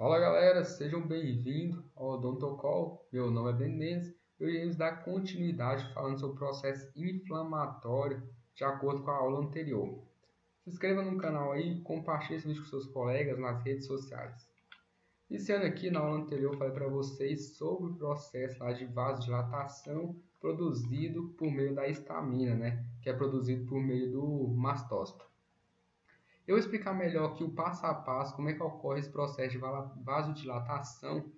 Fala galera, sejam bem-vindos ao Odontocall. Meu nome é Ben Mendes. Eu irei dar continuidade falando sobre o processo inflamatório de acordo com a aula anterior. Se inscreva no canal aí, compartilhe esse vídeo com seus colegas nas redes sociais. Iniciando aqui, na aula anterior, eu falei para vocês sobre o processo lá de vasodilatação produzido por meio da histamina, né? que é produzido por meio do mastócito. Eu explicar melhor aqui o passo a passo, como é que ocorre esse processo de vasodilatação,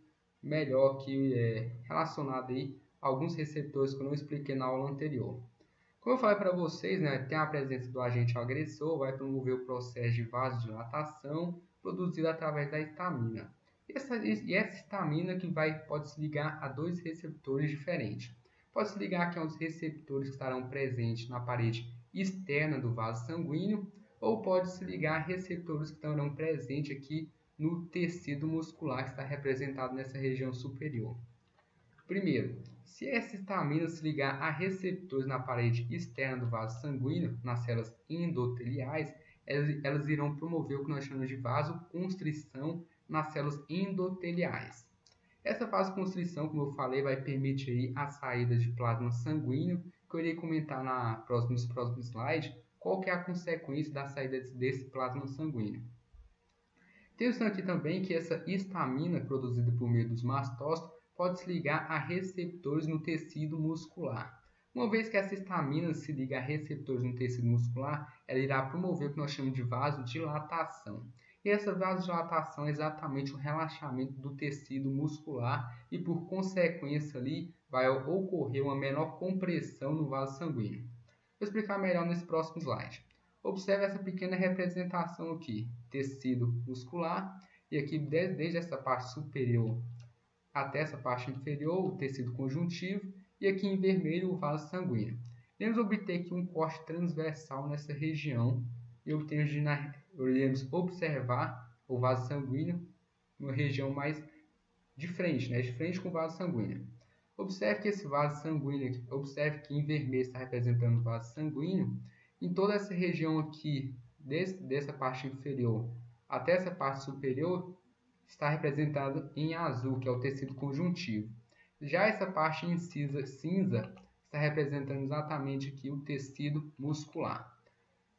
melhor que é relacionado aí a alguns receptores que eu não expliquei na aula anterior. Como eu falei para vocês, né, tem a presença do agente agressor, vai promover o processo de vasodilatação produzido através da histamina. E essa, histamina que vai, pode se ligar a dois receptores diferentes. Pode se ligar aqui aos receptores que estarão presentes na parede externa do vaso sanguíneo ou pode se ligar a receptores que estarão presentes aqui no tecido muscular que está representado nessa região superior. Primeiro, se essa histamina se ligar a receptores na parede externa do vaso sanguíneo, nas células endoteliais, elas, elas irão promover o que nós chamamos de vasoconstrição nas células endoteliais. Essa vasoconstrição, como eu falei, vai permitir a saída de plasma sanguíneo, que eu irei comentar na próxima, nos próximos slides, qual que é a consequência da saída desse plasma sanguíneo. Aqui também que essa histamina produzida por meio dos mastócitos pode se ligar a receptores no tecido muscular. Uma vez que essa histamina se liga a receptores no tecido muscular, ela irá promover o que nós chamamos de vasodilatação. E essa vasodilatação é exatamente o relaxamento do tecido muscular e, por consequência, ali vai ocorrer uma menor compressão no vaso sanguíneo. Vou explicar melhor nesse próximo slide. Observe essa pequena representação aqui, tecido muscular, e aqui desde, essa parte superior até essa parte inferior, o tecido conjuntivo, e aqui em vermelho o vaso sanguíneo. Iremos obter aqui um corte transversal nessa região e iremos observar o vaso sanguíneo numa região mais de frente, né? de frente com o vaso sanguíneo. Observe que esse vaso sanguíneo, observe que em vermelho está representando o vaso sanguíneo. Em toda essa região aqui, desse, dessa parte inferior até essa parte superior, está representado em azul, que é o tecido conjuntivo. Já essa parte incisa cinza está representando exatamente aqui o tecido muscular.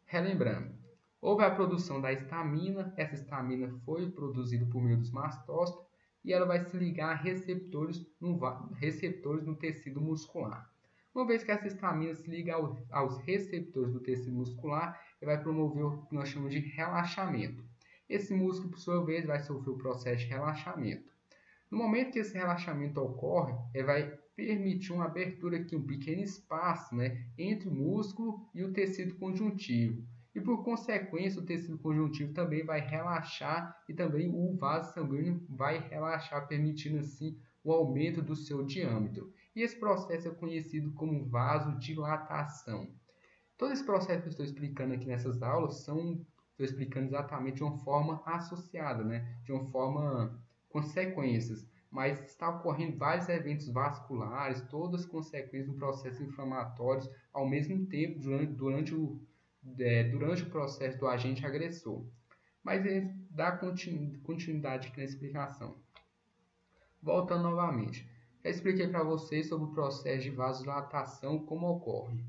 Relembrando, houve a produção da histamina, essa histamina foi produzida por meio dos mastócitos e ela vai se ligar a receptores no, receptores no tecido muscular. Uma vez que essa histamina se liga ao, aos receptores do tecido muscular, ele vai promover o que nós chamamos de relaxamento. Esse músculo, por sua vez, vai sofrer o processo de relaxamento. No momento que esse relaxamento ocorre, ele vai permitir uma abertura aqui, um pequeno espaço né, entre o músculo e o tecido conjuntivo. E por consequência, o tecido conjuntivo também vai relaxar e também o vaso sanguíneo vai relaxar, permitindo assim o aumento do seu diâmetro. E esse processo é conhecido como vasodilatação. Todo esse processo que eu estou explicando aqui nessas aulas são estou explicando exatamente de uma forma associada, né? de uma forma consequências, mas está ocorrendo vários eventos vasculares, todas consequências do processo inflamatório ao mesmo tempo durante, durante o é, durante o processo do agente agressor. Mas ele dá continuidade aqui na explicação. Voltando novamente, já expliquei para vocês sobre o processo de vasodilatação, como ocorre.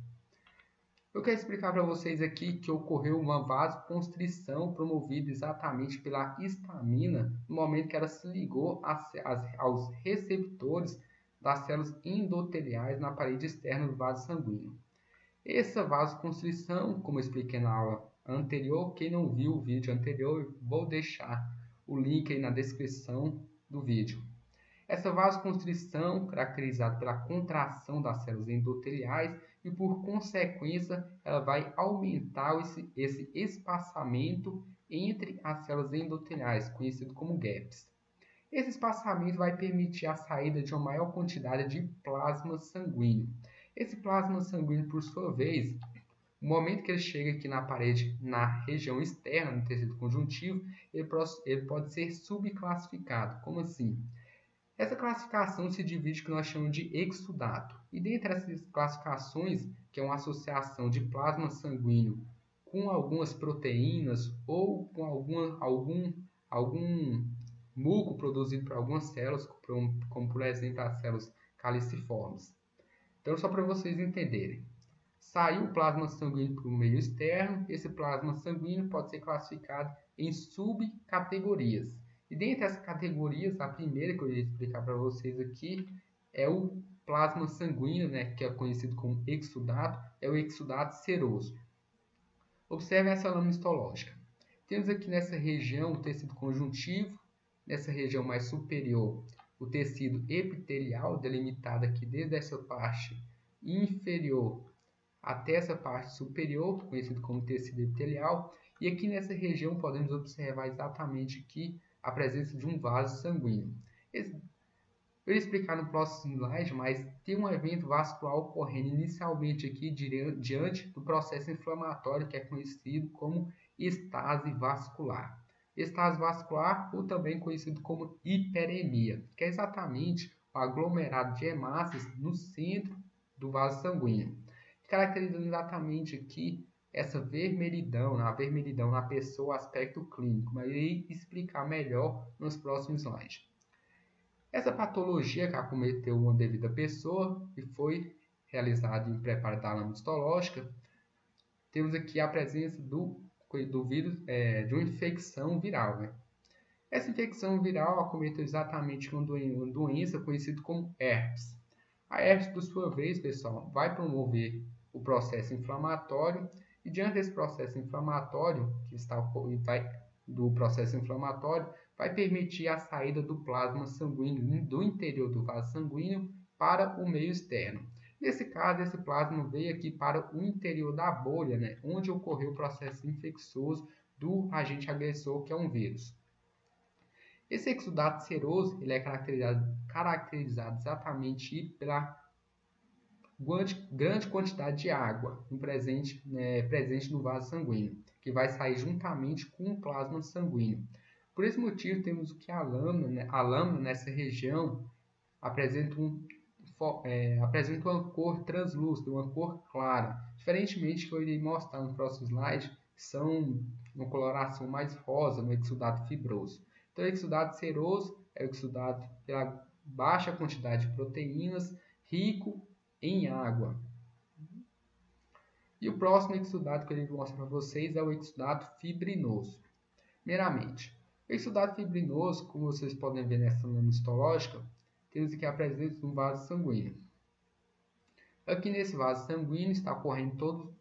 Eu quero explicar para vocês aqui que ocorreu uma vasoconstrição promovida exatamente pela histamina no momento que ela se ligou aos receptores das células endoteliais na parede externa do vaso sanguíneo. Essa vasoconstrição, como expliquei na aula anterior, quem não viu o vídeo anterior, vou deixar o link aí na descrição do vídeo. Essa vasoconstrição, caracterizada pela contração das células endoteliais e por consequência, ela vai aumentar esse, esse espaçamento entre as células endoteliais, conhecido como gaps. Esse espaçamento vai permitir a saída de uma maior quantidade de plasma sanguíneo. Esse plasma sanguíneo, por sua vez, no momento que ele chega aqui na parede, na região externa, no tecido conjuntivo, ele, pode ser subclassificado. Como assim? Essa classificação se divide no que nós chamamos de exudato. E dentre essas classificações, que é uma associação de plasma sanguíneo com algumas proteínas ou com alguma, algum, algum muco produzido por algumas células, como por exemplo as células caliciformes. Então, só para vocês entenderem. Saiu o plasma sanguíneo para o meio externo, esse plasma sanguíneo pode ser classificado em subcategorias. E dentre essas categorias, a primeira que eu ia explicar para vocês aqui é o plasma sanguíneo, né, que é conhecido como exudato, é o exudato seroso. Observe essa lâmina histológica. Temos aqui nessa região o tecido conjuntivo, nessa região mais superior o tecido epitelial, delimitado aqui desde essa parte inferior até essa parte superior, conhecido como tecido epitelial, e aqui nessa região podemos observar exatamente aqui a presença de um vaso sanguíneo. Eu vou explicar no próximo slide, mas tem um evento vascular ocorrendo inicialmente aqui diante do processo inflamatório que é conhecido como estase vascular. Estase vascular, ou também conhecido como hiperemia, que é exatamente o aglomerado de hemácias no centro do vaso sanguíneo, caracterizando exatamente aqui essa vermelhidão, a vermelhidão na pessoa, aspecto clínico, mas irei explicar melhor nos próximos slides. Essa patologia que acometeu uma devida pessoa e foi realizada em preparo da lâmina histológica, temos aqui a presença do, do vírus, é, de uma infecção viral. Né? Essa infecção viral acometeu exatamente uma doença conhecida como herpes. A herpes, por sua vez, pessoal, vai promover o processo inflamatório e diante desse processo inflamatório que está vai do processo inflamatório vai permitir a saída do plasma sanguíneo do interior do vaso sanguíneo para o meio externo. Nesse caso, esse plasma veio aqui para o interior da bolha, né, onde ocorreu o processo infeccioso do agente agressor, que é um vírus. Esse exudato seroso ele é caracterizado, caracterizado exatamente pela grande quantidade de água presente, né, presente no vaso sanguíneo, que vai sair juntamente com o plasma sanguíneo. Por esse motivo, temos que a lâmina, né, a lâmina nessa região apresenta, um, é, apresenta uma cor translúcida, uma cor clara, diferentemente que eu irei mostrar no próximo slide, são uma coloração mais rosa no exudato fibroso. Então, o exudato seroso é o exudato pela baixa quantidade de proteínas, rico em água. E o próximo exudato que eu vou mostrar para vocês é o exudato fibrinoso. Primeiramente, o exudato fibrinoso, como vocês podem ver nessa lâmina histológica, temos aqui a presença de um vaso sanguíneo. Aqui nesse vaso sanguíneo está ocorrendo todos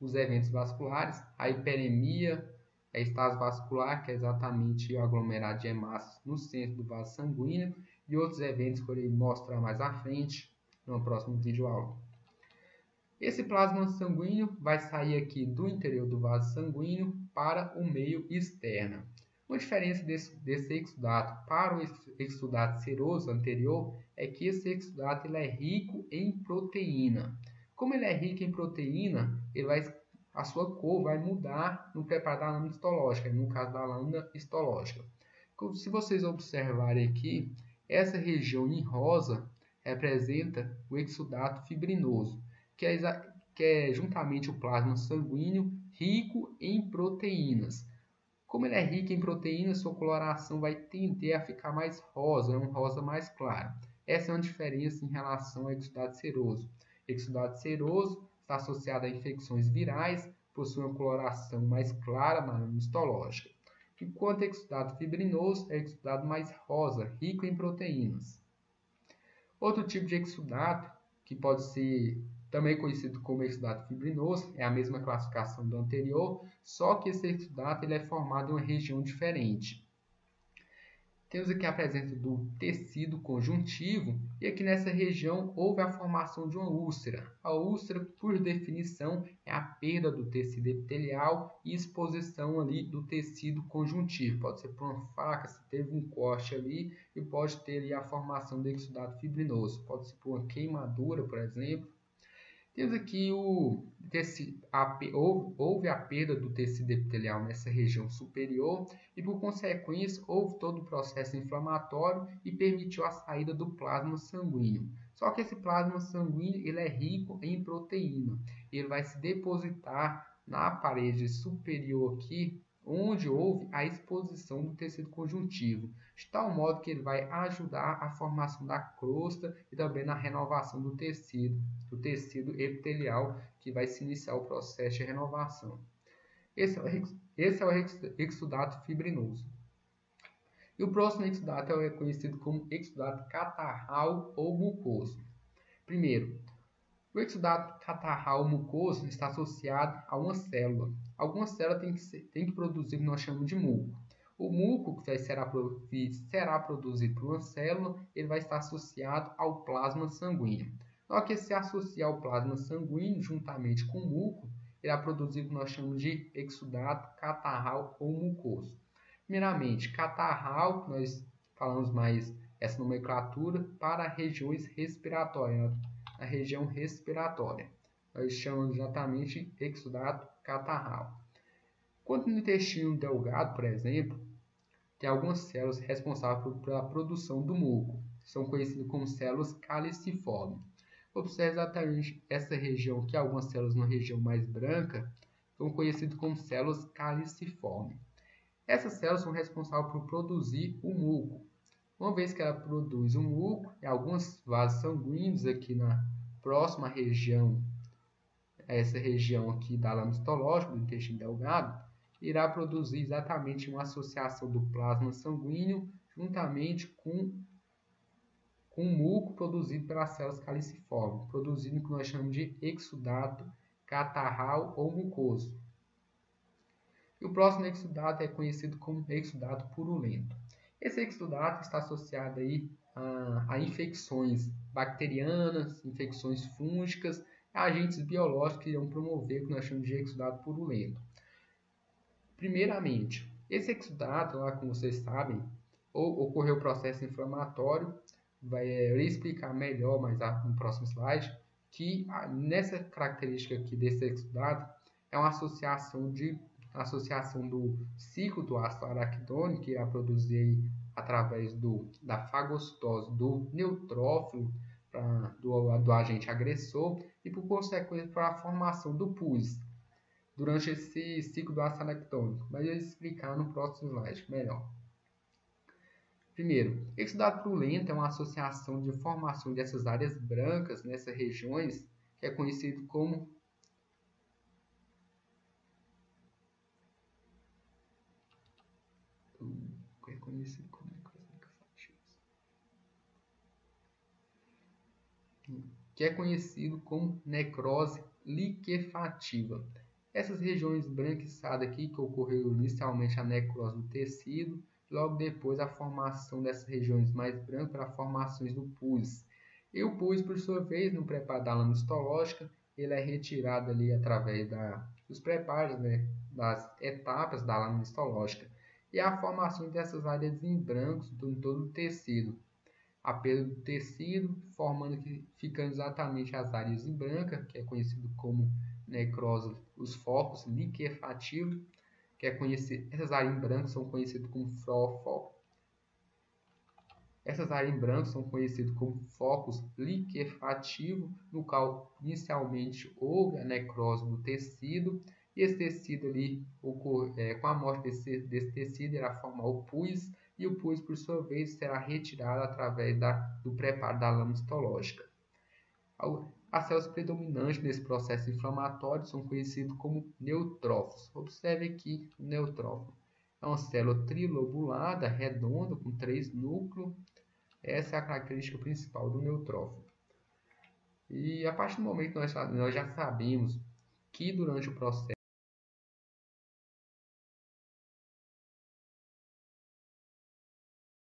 os eventos vasculares, a hiperemia, a estase vascular, que é exatamente o aglomerado de hemácias no centro do vaso sanguíneo, e outros eventos que eu irei mostrar mais à frente no próximo vídeo aula. Esse plasma sanguíneo vai sair aqui do interior do vaso sanguíneo para o meio externo. Uma diferença desse, desse exudato para o exudato seroso anterior é que esse exudato ele é rico em proteína. Como ele é rico em proteína, ele vai, a sua cor vai mudar no preparo da lâmina histológica, no caso da lâmina histológica. Se vocês observarem aqui, essa região em rosa representa o exudato fibrinoso, que é, que é juntamente o plasma sanguíneo rico em proteínas. Como ele é rico em proteínas, sua coloração vai tender a ficar mais rosa, um rosa mais claro. Essa é uma diferença em relação ao exudato seroso. Exudato seroso está associado a infecções virais, possui uma coloração mais clara na histológica, enquanto o exudato fibrinoso é o exudato mais rosa, rico em proteínas. Outro tipo de exudato, que pode ser também conhecido como exudato fibrinoso, é a mesma classificação do anterior, só que esse exudato ele é formado em uma região diferente. Temos aqui a presença do tecido conjuntivo e aqui nessa região houve a formação de uma úlcera. A úlcera, por definição, é a perda do tecido epitelial e exposição ali do tecido conjuntivo. Pode ser por uma faca, se teve um corte ali e pode ter ali a formação do exudato fibrinoso. Pode ser por uma queimadura, por exemplo, temos aqui o houve a perda do tecido epitelial nessa região superior e, por consequência, houve todo o processo inflamatório e permitiu a saída do plasma sanguíneo. Só que esse plasma sanguíneo ele é rico em proteína. Ele vai se depositar na parede superior aqui onde houve a exposição do tecido conjuntivo, de tal modo que ele vai ajudar a formação da crosta e também na renovação do tecido, do tecido epitelial, que vai se iniciar o processo de renovação. Esse é o, é exudato fibrinoso. E o próximo exudato é conhecido como exudato catarral ou mucoso. Primeiro, o exudato catarral mucoso está associado a uma célula. Alguma célula tem que, ser, tem que produzir o que nós chamamos de muco. O muco que será, que será produzido por uma célula, ele vai estar associado ao plasma sanguíneo. Só que se associar ao plasma sanguíneo juntamente com o muco, irá produzir o que nós chamamos de exudato catarral ou mucoso. Primeiramente, catarral, nós falamos mais essa nomenclatura para regiões respiratórias, a região respiratória. Nós chamamos exatamente exudato catarral. Quando no intestino delgado, por exemplo, tem algumas células responsáveis pela produção do muco. São conhecidas como células caliciformes. Observe exatamente essa região que algumas células na região mais branca são conhecidas como células caliciformes. Essas células são responsáveis por produzir o muco. Uma vez que ela produz o muco, alguns vasos sanguíneos aqui na próxima região, essa região aqui da lâmina histológica, do intestino delgado, irá produzir exatamente uma associação do plasma sanguíneo juntamente com, com o muco produzido pelas células caliciformes, produzindo o que nós chamamos de exudato catarral ou mucoso. E o próximo exudato é conhecido como exudato purulento. Esse exudato está associado aí a, a infecções bacterianas, infecções fúngicas, agentes biológicos que irão promover o que nós chamamos de exudato purulento. Primeiramente, esse exudato, lá como vocês sabem, ou, ocorreu o processo inflamatório, vai é, explicar melhor mais no próximo slide, que nessa característica aqui desse exudato é uma associação de associação do ciclo do ácido araquidônico, que irá produzir através do, da fagocitose do neutrófilo pra, do, do agente agressor e, por consequência, para a formação do pus durante esse ciclo do ácido araquidônico. Mas eu vou explicar no próximo slide melhor. Primeiro, exudado purulento é uma associação de formação dessas áreas brancas nessas regiões que é conhecido como é conhecido como que é conhecido como necrose liquefativa. Essas regiões branquiçadas aqui, que ocorreu inicialmente a necrose do tecido, logo depois a formação dessas regiões mais brancas para formações do pus. E o pus, por sua vez, no preparo da lâmina histológica, ele é retirado ali através da, dos preparos, né, das etapas da lâmina histológica. E a formação dessas áreas em brancos em todo o tecido a perda do tecido, formando que ficando exatamente as áreas em branca, que é conhecido como necrose, os focos liquefativos, que é conhecido, essas áreas em branco são conhecidas como foco. Essas áreas em branco são conhecidas como focos liquefativos, no qual inicialmente houve a necrose do tecido, e esse tecido ali, é, com a morte desse, desse tecido, irá formar o pus, e o pus, por sua vez, será retirado através da, do preparo da lâmina histológica. As células predominantes nesse processo inflamatório são conhecidas como neutrófilos. Observe aqui o neutrófilo. É uma célula trilobulada, redonda, com três núcleos. Essa é a característica principal do neutrófilo. E a partir do momento que nós, nós já sabemos que durante o processo